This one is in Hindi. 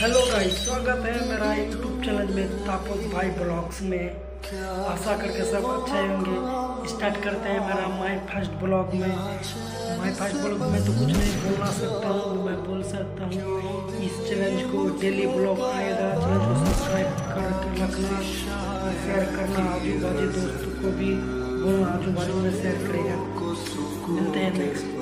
हेलो गाइस, स्वागत है मेरा यूट्यूब चैनल में तापस भाई ब्लॉग्स में। आशा करके सब अच्छे होंगे। स्टार्ट करते हैं मेरा माय फ़र्स्ट ब्लॉग में। माय फ़र्स्ट ब्लॉग में तो कुछ नहीं बोलना सकता हूँ, मैं बोल सकता हूँ। इस चैलेंज को डेली ब्लॉग आएगा चैनल को सब्सक्राइब करके रखना शेयर करना आजू बाजू दोस्तों को भी बोलना आजू बाजू में शेयर करेगा। मिलते हैं नेक्स्ट